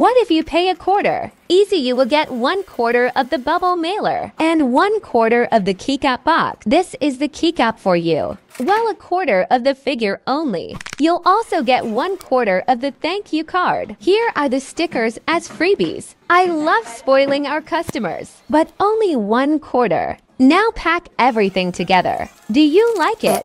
What if you pay a quarter? Easy, you will get one quarter of the bubble mailer and one quarter of the keycap box. This is the keycap for you. Well, a quarter of the figure only. You'll also get one quarter of the thank you card. Here are the stickers as freebies. I love spoiling our customers, but only one quarter. Now pack everything together. Do you like it?